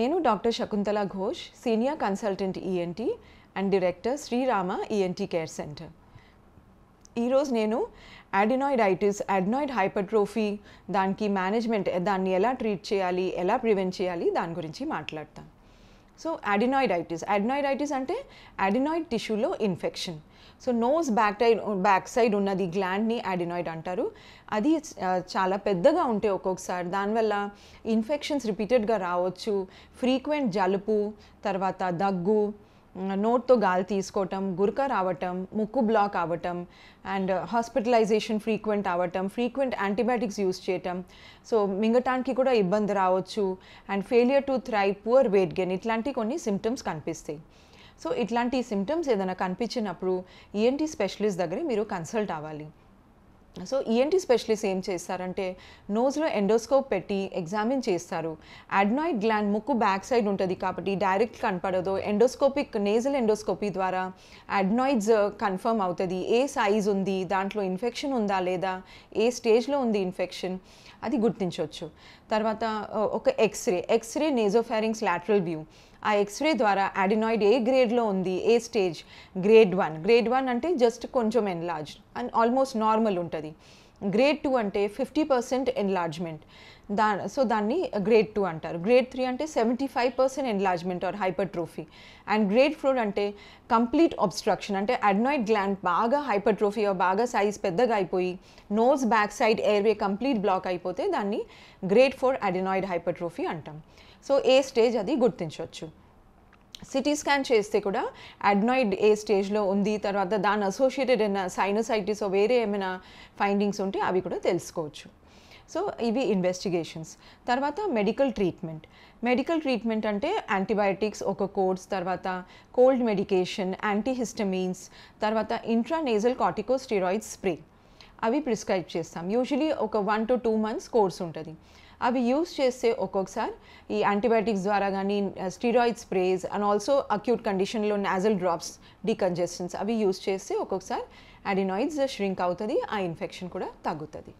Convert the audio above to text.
నేను doctor Shakuntala Ghosh senior consultant ENT and director Srirama ENT care centre ఈరోజు నేను adenoiditis adenoid hypertrophy దానికి management దాన్ని ఎలా ట్రీట్ చేయాలి ఎలా ప్రివెంట్ చేయాలి దాని గురించి మాట్లాడతాను. సో అడినాయిడైటిస్. అడినాయిడైటిస్ అంటే అడినాయిడ్ టిష్యూలో infection. So nose back side back side ఉన్నది గ్లాండ్ని అడినాయిడ్ అంటారు. అది చాలా పెద్దగా ఉంటే ఒక్కొక్కసారి. దానివల్ల ఇన్ఫెక్షన్స్ రిపీటెడ్గా రావచ్చు. ఫ్రీక్వెంట్ జలుపు తర్వాత దగ్గు నోట్తో గాలి తీసుకోవటం గురక రావటం ముక్కు బ్లాక్ అవ్వటం అండ్ హాస్పిటలైజేషన్ ఫ్రీక్వెంట్ అవ్వటం ఫ్రీక్వెంట్ యాంటీబయాటిక్స్ యూస్ చేయటం. సో మింగటానికి కూడా ఇబ్బంది రావచ్చు. And failure to thrive poor weight gain ఇట్లాంటి కొన్ని సిమ్టమ్స్ కనిపిస్తాయి. సో ఇట్లాంటి సిమ్టమ్స్ ఏదైనా కనిపించినప్పుడు ఈఎన్టీ స్పెషలిస్ట్ దగ్గర మీరు కన్సల్ట్ అవ్వాలి. సో ఈఎన్టీ స్పెషలిస్ట్ ఏం చేస్తారంటే నోజ్లో ఎండోస్కోప్ పెట్టి ఎగ్జామిన్ చేస్తారు. అడ్నాయిడ్ గ్లాండ్ ముక్కు బ్యాక్ సైడ్ ఉంటుంది కాబట్టి డైరెక్ట్ కనపడదు. ఎండోస్కోపిక్ నేజల్ ఎండోస్కోపీ ద్వారా అడ్నాయిడ్స్ కన్ఫర్మ్ అవుతుంది. ఏ సైజ్ ఉంది? దాంట్లో ఇన్ఫెక్షన్ ఉందా లేదా? ఏ స్టేజ్లో ఉంది ఇన్ఫెక్షన్ అది గుర్తించవచ్చు. తర్వాత uh, ఒక x-ray x-ray nasopharynx lateral view ఆ ఎక్స్రే ద్వారా అడినాయిడ్ ఏ గ్రేడ్లో ఉంది? ఏ stage grade one grade one అంటే జస్ట్ కొంచెం ఎన్లార్జ్ అండ్ ఆల్మోస్ట్ నార్మల్ ఉంటుంది. గ్రేడ్ టూ అంటే ఫిఫ్టీ పర్సెంట్ ఎన్లార్జ్మెంట్ దా సో దాన్ని గ్రేడ్ టూ అంటారు. గ్రేడ్ త్రీ అంటే seventy five percent enlargement or hypertrophy and grade four అంటే కంప్లీట్ అబ్స్ట్రక్షన్ అంటే అడ్నాయిడ్ గ్లాండ్ బాగా హైపర్ట్రోఫీ బాగా సైజ్ పెద్దగా అయిపోయి nose back side airway complete block అయిపోతే దాన్ని గ్రేడ్ ఫోర్ అడినాయిడ్ హైపర్ట్రోఫీ అంటాం. సో ఏ స్టేజ్ అది గుర్తించవచ్చు. సిటీ స్కాన్ చేస్తే కూడా అడ్నాయిడ్ ఏ స్టేజ్లో ఉంది. తర్వాత దాని అసోసియేటెడ్ అయిన సైనసైటిస్ వేరే ఏమైనా ఫైండింగ్స్ ఉంటే అవి కూడా తెలుసుకోవచ్చు. సో ఇవి ఇన్వెస్టిగేషన్స్ తర్వాత మెడికల్ ట్రీట్మెంట్ మెడికల్ ట్రీట్మెంట్ అంటే యాంటీబయాటిక్స్ ఒక కోర్స్ తర్వాత కోల్డ్ మెడికేషన్ యాంటీహిస్టమీన్స్ తర్వాత ఇంట్రానేజల్ కార్టికోస్టిరాయిడ్స్ స్ప్రే అవి ప్రిస్క్రైబ్ చేస్తాం. యూజువలీ ఒక one to two months course ఉంటుంది. అవి యూస్ చేస్తే ఒక్కొక్కసారి ఈ యాంటీబయాటిక్స్ ద్వారా కానీ steroid sprays and also acute కండిషన్లో నాజల్ డ్రాప్స్ డీకంజెస్టెన్స్ అవి యూస్ చేస్తే ఒక్కొక్కసారి అడినాయిడ్స్ ష్రింక్ అవుతుంది ఆ ఇన్ఫెక్షన్ కూడా తగ్గుతుంది.